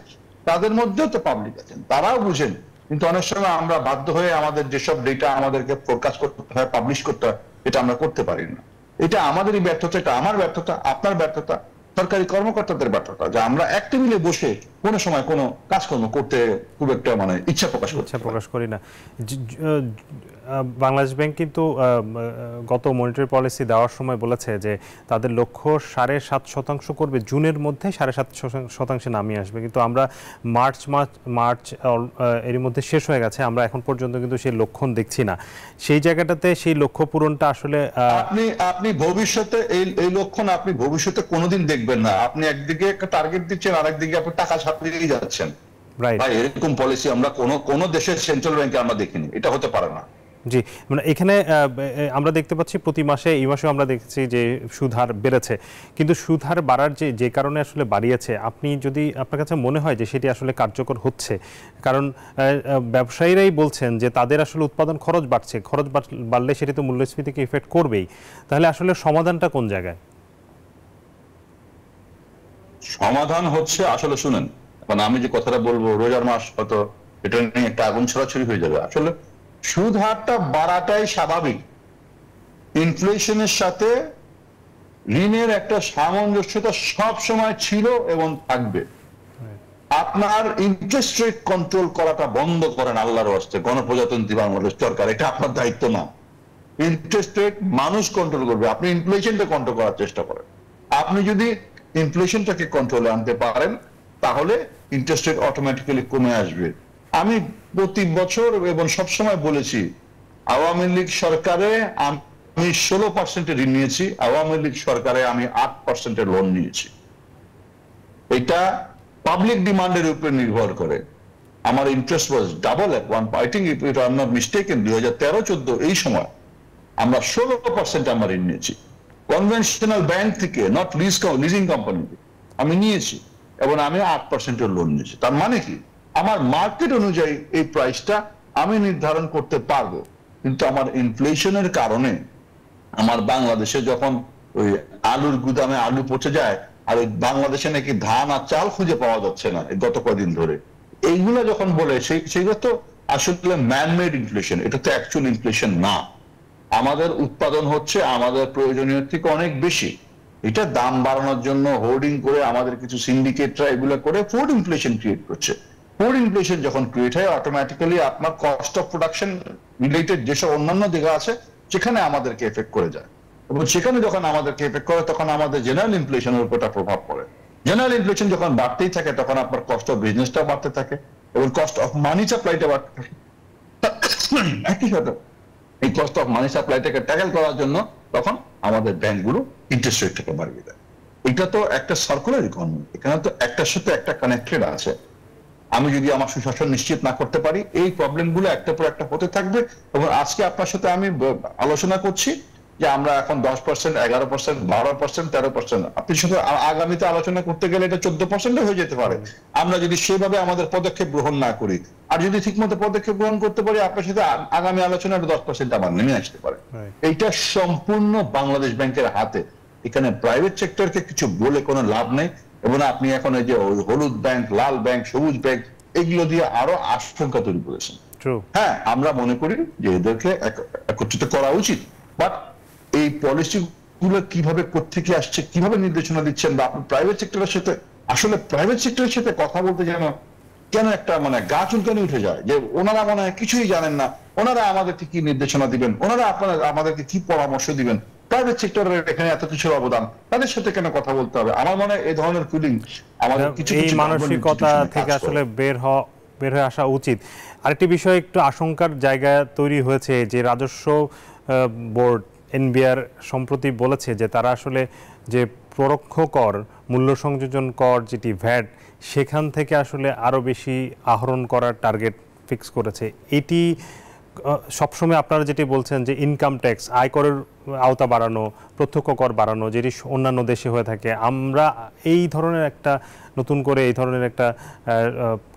তাদের মধ্যেও তো পাবলিক আছেন, তারাও বুঝেন। কিন্তু অনেক সময় আমরা বাধ্য হয়ে আমাদের যেসব ডেটা আমাদেরকে ফোরকাস্ট করতে হয় পাবলিশ করতে হয়, এটা আমরা করতে পারি না। এটা আমাদেরই ব্যর্থতা, এটা আমার ব্যর্থতা, আপনার ব্যর্থতা। সরকারি কর্মকর্তাদের ব্যাপারটা যে আমরা এক টেবিলে বসে কোনো সময় কোনো কাজকর্ম করতে খুব একটা মানে ইচ্ছা প্রকাশ ইচ্ছা প্রকাশ করি না। বাংলাদেশ ব্যাংক কিন্তু গত মনিটরি পলিসি দেওয়ার সময় বলেছে যে তাদের লক্ষ্য সাড়ে সাত শতাংশ করবে জুনের মধ্যে সাড়ে সাত শতাং- শতাংশে নামিয়ে আসবে। কিন্তু আমরা মার্চ মার্চ আহ, এরই মধ্যে শেষ হয়ে গেছে আমরা এখন পর্যন্ত কিন্তু সেই লক্ষণ দেখছি না। সেই জায়গাটাতে সেই লক্ষ্য পূরণটা আসলে আপনি আপনি ভবিষ্যতে এই এই লক্ষণ আপনি ভবিষ্যতে কোনোদিন দেখবেন না। আপনি একদিকে একটা টার্গেট দিচ্ছেন আরেকদিকে আপনি টাকা ছাপিয়ে যাচ্ছেন। রাইট ভাই এরকম পলিসি আমরা কোন কোন দেশের সেন্ট্রাল ব্যাংকে আমরা দেখিনি। এটা হতে পারে না। জি মানে এখানে আমরা দেখতে পাচ্ছি প্রতি মাসে, এই মাসেও আমরা দেখছি যে সুদ হার বেড়েছে। কিন্তু সুদ হার বাড়ার যে যে কারণে আসলে বাড়িয়েছে, আপনি যদি আপনার কাছে মনে হয় যে সেটি আসলে কার্যকর হচ্ছে, কারণ ব্যবসায়ীরাই বলছেন যে তাদের আসলে উৎপাদন খরচ বাড়ছে, খরচ বাড়লে সেটি তো মূল্যস্ফীতিকে ইফেক্ট করবেই। তাহলে আসলে সমাধানটা কোন জায়গায়? সমাধান হচ্ছে, আসলে শুনেন মানে আমি যে কথাটা বলব, রোজার মাস হয়তো এটা নিয়ে একটা আগুন ছড়াছড়ি হয়ে যাবে। আসলে সুদ হারটা বাড়াটাই স্বাভাবিক। ইনফ্লেশনের সাথে ঋণের একটা সামঞ্জস্যতা সব সময় ছিল এবং থাকবে। আপনার ইন্টারেস্ট রেট কন্ট্রোল করাটা বন্ধ করেন আল্লাহর হস্তে গণপ্রজাতন্ত্রী বাংলাদেশ সরকার, এটা আপনার দায়িত্ব না। ইন্টারেস্ট রেট মানুষ কন্ট্রোল করবে, আপনি ইনফ্লেশনটা কন্ট্রোল করার চেষ্টা করেন। আপনি যদি ইনফ্লেশনটাকে কন্ট্রোলে আনতে পারেন, তাহলে ইন্টারেস্ট রেট অটোমেটিক্যালি কমে আসবে। আমি প্রতি বছর এবং সবসময় বলেছি, আওয়ামী লীগ সরকারে আমি ষোলো পার্সেন্টের ঋণ নিয়েছি, আওয়ামী লীগ সরকারে আমি আট পার্সেন্টের লোন নিয়েছি। এটা পাবলিক ডিমান্ডের উপরে নির্ভর করে। আমার interest was double at one I think it I am not mistaken দুই হাজার তেরো, চোদ্দ, এই সময় আমরা ষোলো পার্সেন্ট আমার ঋণ নিয়েছি। কনভেনশনাল ব্যাংক থেকে নট লিজ লিজিং কোম্পানি আমি নিয়েছি এবং আমি আট পার্সেন্টের লোন নিয়েছি। তার মানে কি? আমার মার্কেট অনুযায়ী এই প্রাইসটা আমি নির্ধারণ করতে পারব। কিন্তু আমার ইনফ্লেশনের কারণে আমার বাংলাদেশে যখন ওই আলুর গুদামে আলু পচে যায়, আর ওই বাংলাদেশে নাকি ধান আর চাল খুঁজে পাওয়া যাচ্ছে না গত কদিন ধরে। এইগুলো যখন বলে, সেই সেগুলো তো আসলে ম্যানমেড ইনফ্লেশন এটা তো অ্যাকচুয়াল ইনফ্লেশন না। আমাদের উৎপাদন হচ্ছে আমাদের প্রয়োজনীয় থেকে অনেক বেশি। এটা দাম বাড়ানোর জন্য হোর্ডিং করে আমাদের কিছু সিন্ডিকেটরা এগুলো করে ফুড ইনফ্লেশন ক্রিয়েট করছে। ফুড ইনফ্লেশন যখন ক্রিয়েট হয় অটোমেটিক্যালি আপনার কস্ট অফ প্রোডাকশন রিলেটেড যেসব অন্যান্য জায়গা আছে, সেখানে আমাদেরকে এফেক্ট করে যায়। এবং সেখানে যখন আমাদেরকে এফেক্ট করে, তখন আমাদের জেনারেল ইনফ্লেশনের উপর এটা প্রভাব পড়ে। জেনারেল ইনফ্লেশন যখন বাড়তেই থাকে, তখন আপনার কস্ট অফ বিজনেসটা বাড়তে থাকে, এবং কস্ট অফ মানি সাপ্লাইটা বাড়তে থাকে। একই সাথে এই কস্ট অফ মানি সাপ্লাইটাকে ট্যাকেল করার জন্য তখন আমাদের ব্যাংকগুলো ইন্টারেস্ট রেটটাকে বাড়িয়ে দেয়। এটা তো একটা সার্কুলার ইকোনমি এখানে তো একটার সাথে একটা কানেক্টেড আছে। আমি যদি আমার সুশাসন নিশ্চিত না করতে পারি এই প্রবলেমগুলো একটা পর একটা হতে থাকবে এবং আজকে আপনার সাথে আমি আলোচনা করছি যে আমরা এখন দশ পার্সেন্ট এগারো পার্সেন্ট বারো পার্সেন্ট তেরো পার্সেন্ট আপনি শুধু আগামীতে আলোচনা করতে গেলে এটা চোদ্দ পার্সেন্ট হয়ে যেতে পারে। আমরা যদি সেভাবে আমাদের পদক্ষেপ গ্রহণ না করি আর যদি ঠিকমতো পদক্ষেপ গ্রহণ করতে পারি আপনার সাথে আগামী আলোচনা দশ পার্সেন্ট আবার নেমে আসতে পারে। এইটা সম্পূর্ণ বাংলাদেশ ব্যাংকের হাতে। এখানে প্রাইভেট সেক্টরকে কিছু বলে কোনো লাভ নেই। এবং আপনি এখন এই যে হলুদ ব্যাংক লাল ব্যাংক সবুজ ব্যাংক এগুলো দিয়ে আরও আশঙ্কা তৈরি করেছেন। হ্যাঁ আমরা মনে করি যে এদেরকে একত্রিত করা উচিত। বাট এই পলিসি গুলো কীভাবে কোথেকে আসছে কীভাবে নির্দেশনা দিচ্ছেন বা আপনি প্রাইভেট সেক্টরের সাথে আসলে প্রাইভেট সেক্টরের সাথে কথা বলতে যেন কেন একটা মানে গা চুলকানি উঠে যায়? যে ওনারা মনে হয় কিছুই জানেন না। ওনারা আমাদেরকে কি নির্দেশনা দিবেন? ওনারা আপনারা আমাদেরকে কি পরামর্শ দিবেন? প্রাইভেট সেক্টরের এখানে এত কিছুর অবদান? তাদের সাথে কেন কথা বলতে হবে? আমার মনে হয় এই ধরনের ফিলিং আমাদের কিছু মানসিকতা থেকে আসলে বের হওয়া বের হয়ে আসা উচিত। আরেকটি বিষয় একটু আশঙ্কার জায়গা তৈরি হয়েছে যে রাজস্ব বোর্ড এনবিআর সম্প্রতি বলেছে যে তারা আসলে যে পরোক্ষ কর মূল্য সংযোজন কর যেটি ভ্যাট সেখান থেকে আসলে আরও বেশি আহরণ করার টার্গেট ফিক্স করেছে। এটি সবসময় আপনারা যেটি বলছেন যে ইনকাম ট্যাক্স আয়করের আওতা বাড়ানো, প্রত্যক্ষ কর বাড়ানো, যেটি অন্যান্য দেশে হয়ে থাকে, আমরা এই ধরনের একটা, নতুন করে এই ধরনের একটা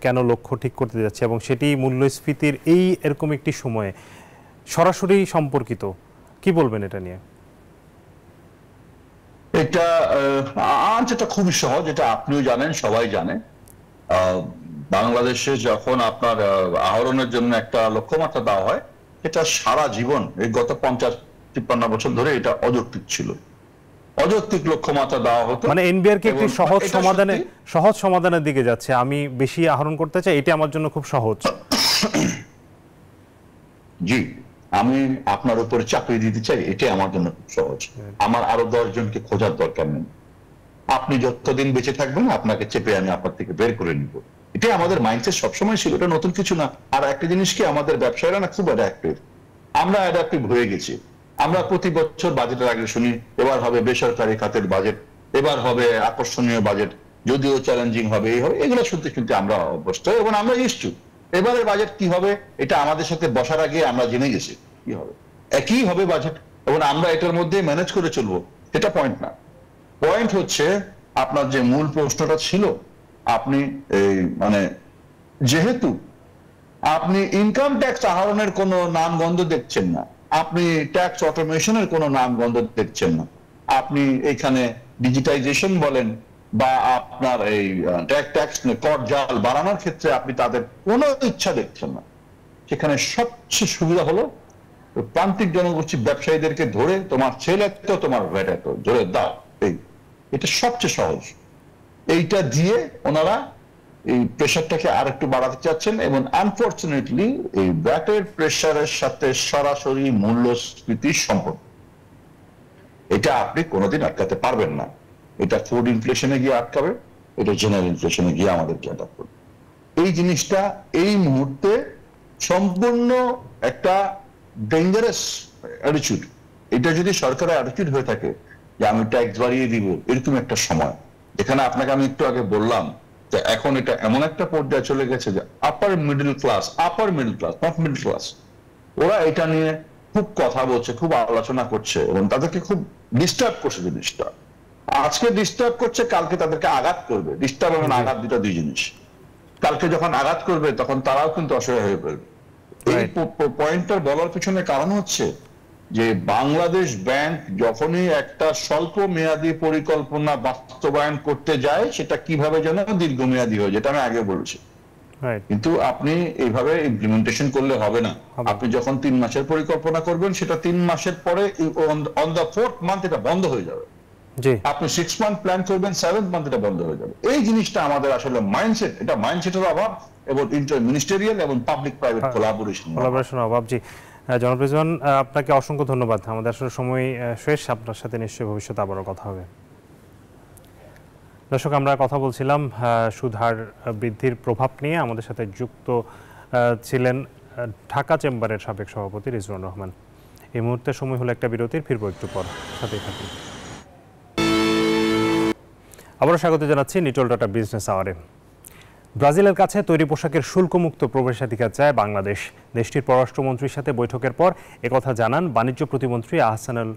কেন লক্ষ্য ঠিক করতে যাচ্ছে এবং সেটি মূল্যস্ফীতির এই এরকম একটি সময়ে সরাসরি সম্পর্কিত, কি বলবেন এটা নিয়ে? এটা আনসারটা খুবই সহজ, এটা আপনিও জানেন, সবাই জানে। বাংলাদেশে যখন আপনার আহরণের জন্য একটা লক্ষ্যমাত্রা দেওয়া হয় এটা সারা জীবন এই গত পঞ্চাশ তিপ্পান্ন বছর ধরে এটা অযৌক্তিক ছিল। অযৌক্তিক লক্ষ্যমাত্রা দেওয়া হতো। মানে এনবিআর কি একটি সহজ সমাধানে সহজ সমাধানের দিকে যাচ্ছে। আমি বেশি আহরণ করতে চাই এটি আমার জন্য খুব সহজ। জি আমি আপনার উপরে চাকরি দিতে চাই এটাই আমার জন্য খুব সহজ। আমার আরও জনকে খোঁজার দরকার নেই। আপনি যতদিন বেঁচে থাকবেন আপনাকে চেপে আমি আপনার থেকে বের করে নিব। এটাই আমাদের মাইন্ডসেট সবসময় ছিল, এটা নতুন কিছু না। আর একটা জিনিস কি, আমাদের ব্যবসায়ীরা না খুব অ্যাডাপ্টিভ আমরা অ্যাডাপ্টিভ হয়ে গেছি। আমরা প্রতি বছর বাজেটের আগে শুনি, এবার হবে বেসরকারি খাতের বাজেট এবার হবে আকর্ষণীয় বাজেট যদিও চ্যালেঞ্জিং হবে, এই হবে, এগুলো শুনতে শুনতে আমরা অভ্যস্ত এবং আমরা ইস্টু এবারের বাজেট কি হবে, এটা আমাদের সাথে বসার আগে আমরা জেনে গেছি, কি হবে। একই হবে বাজেট এবং আমরা এটার মধ্যে ম্যানেজ করে চলবো, এটা পয়েন্ট না। পয়েন্ট হচ্ছে আপনার যে মূল প্রশ্নটা ছিল আপনি, এই মানে যেহেতু আপনি ইনকাম ট্যাক্স আহরণের কোনো নামগন্ধ দেখছেন না, আপনি ট্যাক্স অটোমেশনের কোনো নামগন্ধ দেখছেন না, আপনি এখানে ডিজিটাইজেশন বলেন বা আপনার এই ট্যাক্স কর জাল বাড়ানোর ক্ষেত্রে আপনি তাদের কোনো ইচ্ছা দেখছেন না। সেখানে সবচেয়ে সুবিধা হলো, প্রান্তিক জনগোষ্ঠী ব্যবসায়ীদেরকে ধরে তোমার ছেলে তো তোমার ভ্যাট এত ধরে দাও, এই, এটা সবচেয়ে সহজ। এইটা দিয়ে ওনারা এই প্রেশারটাকে আর একটু বাড়াতে চাচ্ছেন এবং আনফর্চুনেটলি এই ব্যাটের প্রেশারের সাথে সরাসরি মূল্যস্ফীতির সম্পর্ক। এটা আপনি কোনোদিন আটকাতে পারবেন না। এটা ফুড ইনফ্লেশনে গিয়ে আটকাবে, এটা জেনারেল ইনফ্লেশনে গিয়ে আমাদেরকে আটক করবে। এই জিনিসটা এই মুহূর্তে সম্পূর্ণ একটা ডেঞ্জারাস অ্যাটিচিউড এটা যদি সরকারের অ্যাটিচিউড হয়ে থাকে যে আমি ট্যাক্স বাড়িয়ে দিব, এরকম একটা সময়। এখানে আপনাকে আমি একটু আগে বললাম যে এখন এটা এমন একটা পর্যায়ে চলে গেছে যে upper middle class upper middle class not middle class ওরা এটা নিয়ে খুব কথা বলছে খুব আলোচনা করছে এবং তাদেরকে খুব ডিস্টার্ব করছে জিনিসটা। আজকে ডিস্টার্ব করছে কালকে তাদেরকে আঘাত করবে। ডিস্টার্ব এবং আঘাত দুটা দুই জিনিস। কালকে যখন আঘাত করবে তখন তারাও কিন্তু অসহায় হয়ে পড়বে। এই পয়েন্টটা বলার পিছনে কারণ হচ্ছে যে বাংলাদেশ ব্যাংক যখনই একটা স্বল্প মেয়াদী পরিকল্পনা বাস্তবায়ন করতে যায় সেটা কীভাবে যেন দীর্ঘমেয়াদী হয় যেটা আমি আগে বলেছি। কিন্তু আপনি এইভাবে ইমপ্লিমেন্টেশন করলে হবে না। আপনি যখন তিন মাসের পরিকল্পনা করবেন সেটা তিন মাসের পরে অন দ্য ফোর্থ মান্থ এটা বন্ধ হয়ে যাবে। আপনি সিক্স মান্থ প্ল্যান করবেন সেভেন্থ মান্থ এটা বন্ধ হয়ে যাবে। এই জিনিসটা আমাদের আসলে মাইন্ডসেট এটা মাইন্ডসেটের অভাব এবং ইন্টার মিনিস্টেরিয়াল এবং পাবলিক প্রাইভেট। কোলাবোরেশন কোলাবোরেশন অভাব জি। জনাব রিজওয়ান আপনাকে অসংখ্য ধন্যবাদ। আমাদের আসলে সময় শেষ। আপনার সাথে নিশ্চয়ই ভবিষ্যতে আবারও কথা হবে। দর্শক, আমরা কথা বলছিলাম সুধার বৃদ্ধির প্রভাব নিয়ে। আমাদের সাথে যুক্ত ছিলেন ঢাকা চেম্বারের সাবেক সভাপতি রিজওয়ান রহমান। এই মুহূর্তে সময় হলো একটা বিরতির, ফিরবো একটু পর। সাথেই থাকুন। আবারও স্বাগত জানাচ্ছি নিটল টাটা বিজনেস আওয়ারে। ব্রাজিলের কাছে তৈরি পোশাকের শুল্কমুক্ত প্রবেশাধিকার চায় বাংলাদেশ। দেশটির পররাষ্ট্রমন্ত্রীর সাথে বৈঠকের পর একথা জানান বাণিজ্য প্রতিমন্ত্রী আহসানুল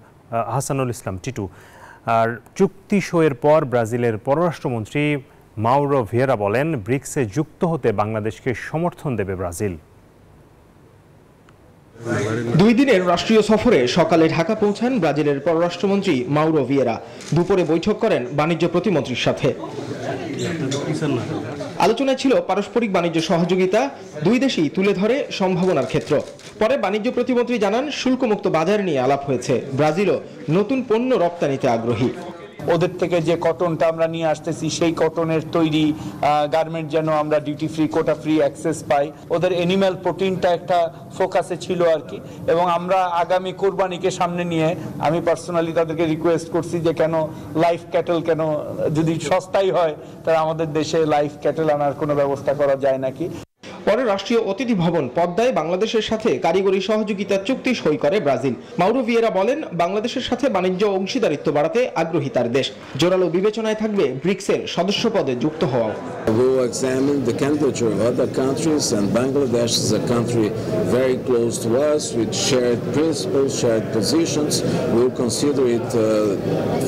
আহসানুল ইসলাম টিটু। আর চুক্তি সইয়ের পর ব্রাজিলের পররাষ্ট্রমন্ত্রী মাউরো ভিয়েরা বলেন, ব্রিক্সে যুক্ত হতে বাংলাদেশকে সমর্থন দেবে ব্রাজিল। দুই দিনের রাষ্ট্রীয় সফরে সকালে ঢাকা পৌঁছান ব্রাজিলের পররাষ্ট্রমন্ত্রী মাউরো ভিয়েরা। দুপুরে বৈঠক করেন বাণিজ্য প্রতিমন্ত্রীর সাথে। আলোচনায় ছিল পারস্পরিক বাণিজ্য সহযোগিতা, দুই দেশই তুলে ধরে সম্ভাবনার ক্ষেত্র। পরে বাণিজ্য প্রতিমন্ত্রী জানান, শুল্কমুক্ত বাজার নিয়ে আলাপ হয়েছে। ব্রাজিলও নতুন পণ্য রপ্তানিতে আগ্রহী। ওদের থেকে যে কটনটা আমরা নিয়ে আসতেছি, সেই কটনের তৈরি গার্মেন্ট যেন আমরা duty free quota free access পাই। ওদের এনিম্যাল প্রোটিনটা একটা ফোকাসে ছিল আর কি। এবং আমরা আগামী কোরবানিকে সামনে নিয়ে আমি পার্সোনালি তাদেরকে রিকোয়েস্ট করছি যে কেন লাইফ ক্যাটেল কেন, যদি সস্তাই হয়, তাহলে আমাদের দেশে লাইফ ক্যাটেল আনার কোনো ব্যবস্থা করা যায় নাকি? পরে রাষ্ট্রীয় অতিথি ভবন পদ্মায় বাংলাদেশের সাথে কারিগরি সহযোগিতা চুক্তি সই করে ব্রাজিল মাউরো ভিয়েরা বলেন বাংলাদেশের সাথে বাণিজ্য অংশীদারিত্ব বাড়াতে আগ্রহী তার দেশ জোরালো বিবেচনায় থাকবে ব্রিক্সের সদস্য পদে যুক্ত হওয়াও will examine the candidature of other countries, and Bangladesh is a country very close to us with shared principles, shared positions. We will consider it uh,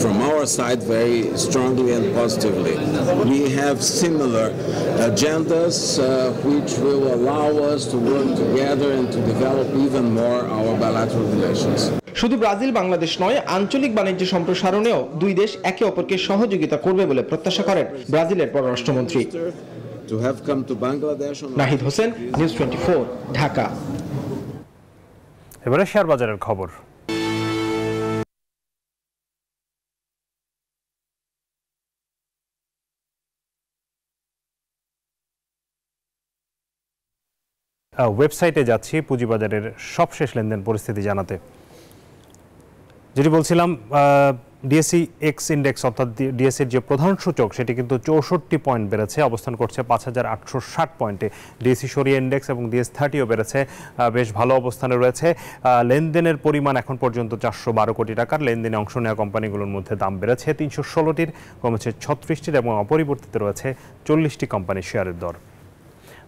from our side very strongly and positively. We have similar agendas uh, which will allow us to work together and to develop even more our bilateral relations. শুধু Brazil Bangladesh নয় আঞ্চলিক বাণিজ্য সম্প্রসারণেও দুই দেশ একে অপরকে সহযোগিতা করবে বলে প্রত্যাশা করেন ব্রাজিলের পররাষ্ট্রমন্ত্রী। To have come to Bangladesh on Nahid Hossain news twenty Dhaka. এবারে শেয়ার বাজারের খবর। ওয়েবসাইটে যাচ্ছি পুঁজিবাজারের সবশেষ লেনদেন পরিস্থিতি জানাতে। যেটি বলছিলাম ডিএসসি এক্স ইন্ডেক্স অর্থাৎ ডিএসসির যে প্রধান সূচক, সেটি কিন্তু চৌষট্টি পয়েন্ট বেড়েছে, অবস্থান করছে পাঁচ হাজার আটশো ষাট পয়েন্টে। ডিএসসি সরিয়ে ইন্ডেক্স এবং ডিএস থার্টিও বেড়েছে বেশ ভালো অবস্থানে রয়েছে। লেনদেনের পরিমাণ এখন পর্যন্ত চারশো বারো কোটি টাকার। লেনদেনে অংশ নেওয়া কোম্পানিগুলোর মধ্যে দাম বেড়েছে তিনশো ষোলোটির, কমেছে ছত্রিশটির এবং অপরিবর্তিত রয়েছে চল্লিশটি কোম্পানির শেয়ারের দর।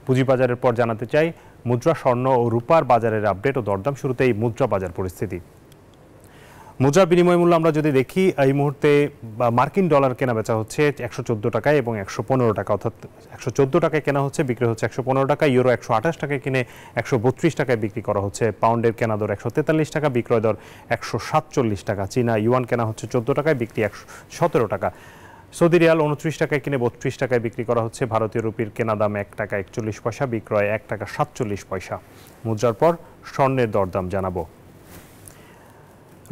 পুঁজিবাজারের পর জানাতে চাই মুদ্রা, স্বর্ণ ও রূপার বাজারের আপডেট ও দরদাম শুরুতেই মুদ্রা বাজার পরিস্থিতি। মুদ্রা বিনিময় মূল্য আমরা যদি দেখি, এই মুহূর্তে মার্কিন ডলার কেনা বেচা হচ্ছে একশো চোদ্দ টাকায় এবং একশো পনেরো টাকা, অর্থাৎ একশো চোদ্দ টাকায় কেনা হচ্ছে, বিক্রি হচ্ছে একশো পনেরো টাকা, ইউরো একশো আঠাশ টাকায় কিনে একশো বত্রিশ টাকায় বিক্রি করা হচ্ছে, পাউন্ডের কেনা দর একশো তেতাল্লিশ টাকা, বিক্রয় দর একশো সাতচল্লিশ টাকা, চীনা ইউয়ান কেনা হচ্ছে চোদ্দ টাকায়, বিক্রি একশো সতেরো টাকা। সৌদি রিয়াল উনত্রিশ টাকায় কিনে বত্রিশ টাকায় বিক্রি করা হচ্ছে। ভারতীয় রুপির কেনা দাম এক টাকা একচল্লিশ পয়সা, বিক্রয় এক টাকা সাতচল্লিশ পয়সা। মুদ্রার পর স্বর্ণের দরদাম জানাব।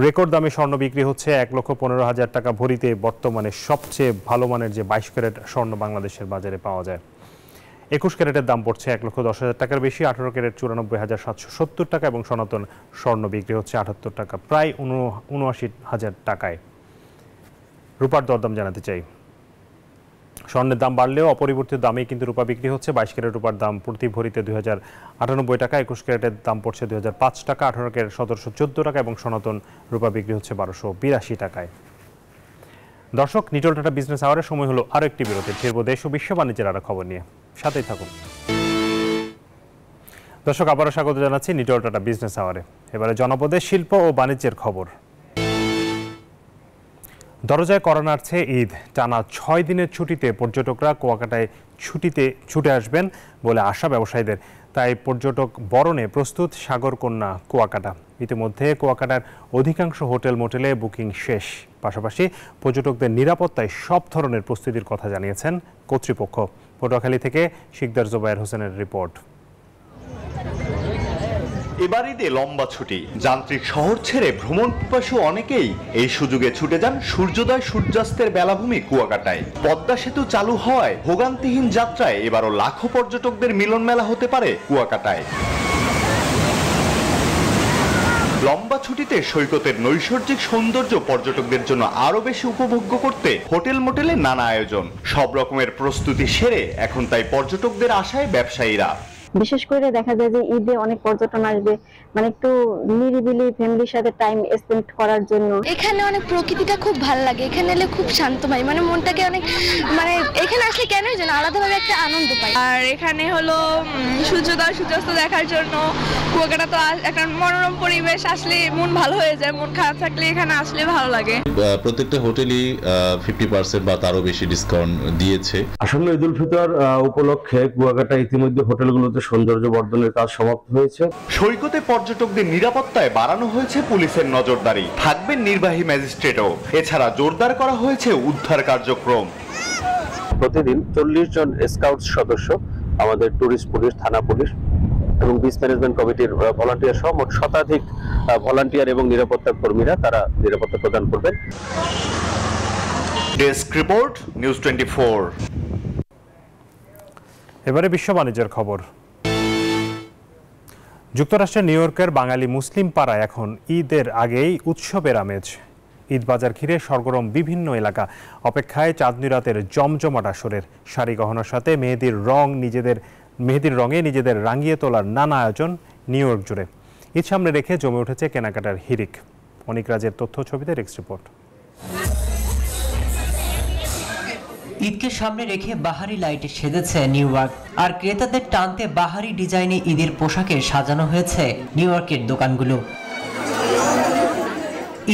রেকর্ড দামে স্বর্ণ বিক্রি হচ্ছে এক লক্ষ পনেরো হাজার টাকা ভরিতে। বর্তমানে সবচেয়ে ভালো মানের যে বাইশ ক্যারেট স্বর্ণ বাংলাদেশের বাজারে পাওয়া যায়। একুশ ক্যারেটের দাম পড়ছে এক লক্ষ দশ হাজার টাকার বেশি। আঠারো ক্যারেট চুরানব্বই হাজার সাতশো সত্তর টাকা এবং সনাতন স্বর্ণ বিক্রি হচ্ছে আটাত্তর টাকা, প্রায় উনআশি হাজার টাকায়। রূপার দরদাম জানাতে চাই। স্বর্ণের দাম বাড়লেও অপরিবর্তিত দামেই কিন্তু রূপা বিক্রি হচ্ছে। বাইশ ক্যারেট রূপার দাম প্রতি ভরিতে দুই হাজার আটানব্বই টাকা, একুশ ক্যারেটের দাম পড়ছে দুই হাজার পাঁচ টাকা, আঠারো ক্যারেট সতেরোশো চোদ্দ টাকা এবং সনাতন রূপা বিক্রি হচ্ছে বারোশো বিরাশি টাকায়। দর্শক, নিটল টাটা বিজনেস আওয়ারের সময় হলো আরও একটি বিরতি ফিরবো দেশ ও বিশ্ব বাণিজ্যের আরও খবর নিয়ে। সাথেই থাকুন। দর্শক, আবারও স্বাগত জানাচ্ছি নিটল টাটা বিজনেস আওয়ারে। এবারে জনপদের শিল্প ও বাণিজ্যের খবর। দরজায় করা নাড়ছে ঈদ। টানা ছয় দিনের ছুটিতে পর্যটকরা কুয়াকাটায় ছুটিতে ছুটে আসবেন বলে আশা ব্যবসায়ীদের। তাই পর্যটক বরণে প্রস্তুত সাগরকন্যা কুয়াকাটা। ইতিমধ্যে কুয়াকাটার অধিকাংশ হোটেল মোটেলে বুকিং শেষ। পাশাপাশি পর্যটকদের নিরাপত্তায় সব ধরনের প্রস্তুতির কথা জানিয়েছেন কর্তৃপক্ষ। পটুয়াখালী থেকে শিকদার জোবায়ের হোসেনের রিপোর্ট। এবার ঈদে লম্বা ছুটি। যান্ত্রিক শহর ছেড়ে ভ্রমণ পিপাসু অনেকেই এই সুযোগে ছুটে যান সূর্যোদয় সূর্যাস্তের বেলাভূমি কুয়াকাটায়। পদ্মা সেতু চালু হওয়ায় ভোগান্তিহীন যাত্রায় এবারও লাখো পর্যটকদের মিলন মেলা হতে পারে কুয়াকাটায়। লম্বা ছুটিতে সৈকতের নৈসর্গিক সৌন্দর্য পর্যটকদের জন্য আরও বেশি উপভোগ্য করতে হোটেল মোটেলে নানা আয়োজন। সব রকমের প্রস্তুতি সেরে এখন তাই পর্যটকদের আশায় ব্যবসায়ীরা বিশেষ করে দেখা যায় যে ঈদে অনেক পর্যটন আসবে মানে একটু নিরিবিলি ফ্যামিলির সাথে টাইম স্পেন্ড করার জন্য। এখানে অনেক প্রকৃতিটা খুব ভালো লাগে এখানে এলে খুব শান্ত পাই মানে মনটাকে অনেক মানে এখানে আসলে কেন যেন আলাদাভাবে একটা আনন্দ পাই। আর এখানে হলো সূর্যোদয় সূর্যাস্ত দেখার জন্য কুয়াকাটা তো একটা মনোরম পরিবেশ আসলে মন ভালো হয়ে যায় মন খারাপ থাকলে এখানে আসলে ভালো লাগে। আহ, প্রত্যেকটা হোটেলই ফিফটি পার্সেন্ট বা তারও বেশি ডিসকাউন্ট দিয়েছে। আসন্ন ঈদ উল ফিতর আহ, উপলক্ষে কুয়াকাটা ইতিমধ্যে হোটেলগুলোতে সৌন্দর্য বর্ধনের কাজ সমাপ্ত হয়েছে। সৈকতে পর্যটকদের নিরাপত্তায় বাড়ানো হয়েছে পুলিশের নজরদারি। থাকবেন নির্বাহী ম্যাজিস্ট্রেটও। এছাড়া জোরদার করা হয়েছে উদ্ধার কার্যক্রম। প্রতিদিন চল্লিশ জন স্কাউট সদস্য আমাদের টুরিস্ট পুলিশ থানা পুলিশ এবং বিচ ম্যানেজমেন্ট কমিটির ভলান্টিয়ার সহ মোট শতাধিক ভলান্টিয়ার এবং নিরাপত্তা কর্মীরা তারা নিরাপত্তা প্রদান করবেন। ডেস্ক রিপোর্ট নিউজ টোয়েন্টি এবারে বিশ্ব বাণিজ্যের খবর। যুক্তরাষ্ট্রের নিউ ইয়র্কের বাঙালি মুসলিম পাড়ায় এখন ঈদের আগেই উৎসবের আমেজ। ঈদ বাজার ঘিরে সরগরম বিভিন্ন এলাকা। অপেক্ষায় চাঁদনি রাতের জমজমাট আসরের শাড়ি গহনার সাথে মেহেদির রং নিজেদের মেহেদির রঙে নিজেদের রাঙিয়ে তোলার নানা আয়োজন নিউ ইয়র্ক জুড়ে। ঈদ সামনে রেখে জমে উঠেছে কেনাকাটার হিরিক। অনিক রাজের তথ্য, ছবিতে রেক্স রিপোর্ট। ঈদকে সামনে রেখে বাহারি লাইটে সেজেছে নিউ ইয়র্ক। আর ক্রেতাদের টানতে বাহারি ডিজাইনে ঈদের পোশাকে সাজানো হয়েছে নিউ ইয়র্কের দোকানগুলো।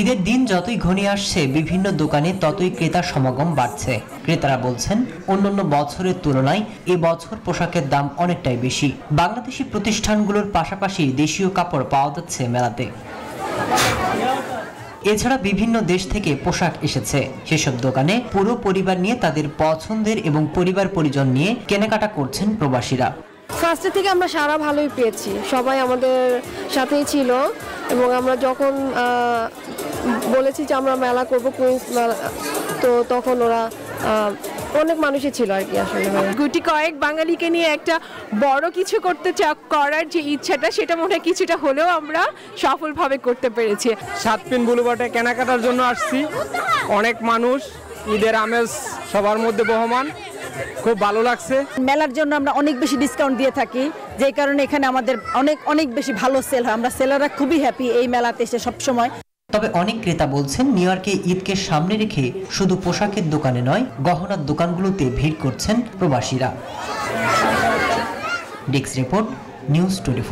ঈদের দিন যতই ঘনিয়ে আসছে, বিভিন্ন দোকানে ততই ক্রেতার সমাগম বাড়ছে। ক্রেতারা বলছেন, অন্যান্য বছরের তুলনায় এ বছর পোশাকের দাম অনেকটাই বেশি। বাংলাদেশি প্রতিষ্ঠানগুলোর পাশাপাশি দেশীয় কাপড় পাওয়া যাচ্ছে মেলাতে। এছাড়া বিভিন্ন দেশ থেকে পোশাক এসেছে। সেসব দোকানে পুরো পরিবার নিয়ে তাদের পছন্দের এবং পরিবার পরিজন নিয়ে কেনাকাটা করছেন প্রবাসীরা। ফার্স্টে থেকে আমরা সারা ভালোই পেয়েছি। সবাই আমাদের সাথেই ছিল এবং আমরা যখন বলেছি যে আমরা মেলা করব কুইন্স মেলা, তো তখন ওরা অনেক মানুষই ছিল আর কি আসলে। গুটি কয়েক বাঙালিকে নিয়ে একটা বড় কিছু করতে চা- করার যে ইচ্ছাটা সেটা মনে হয় কিছুটা হলেও আমরা সফলভাবে করতে পেরেছি। সাতপিন বুলুবাটে কেনাকাটার জন্য আসছি। অনেক মানুষ ঈদের আমেজ সবার মধ্যে বহমান। খুব ভালো লাগছে। মেলার জন্য আমরা অনেক বেশি ডিসকাউন্ট দিয়ে থাকি। যেই কারণে এখানে আমাদের অনেক অনেক বেশি ভালো সেল হয়। আমরা সেলাররা খুবই হ্যাপি এই মেলাতে এসে সবসময়। তবে অনেক ক্রেতা বলছেন নিউ ইয়র্কে ঈদকে সামনে রেখে শুধু পোশাকের দোকানে নয়, গহনার দোকানগুলোতে ভিড় করছেন প্রবাসীরা। ডেস্ক রিপোর্ট, নিউজ টোয়েন্টি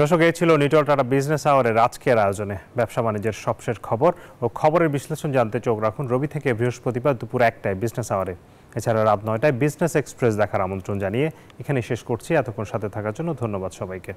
দর্শক, এই ছিল নিটল টাটা বিজনেস আওয়ারের আজকের আয়োজনে। ব্যবসা বাণিজ্যের সবশেষ খবর ও খবরের বিশ্লেষণ জানতে চোখ রাখুন রবি থেকে বৃহস্পতিবার দুপুর একটায় বিজনেস আওয়ারে। এছাড়া রাত নয়টায় বিজনেস এক্সপ্রেস দেখার আমন্ত্রণ জানিয়ে এখানে শেষ করছি। এতক্ষণ সাথে থাকার জন্য ধন্যবাদ সবাইকে।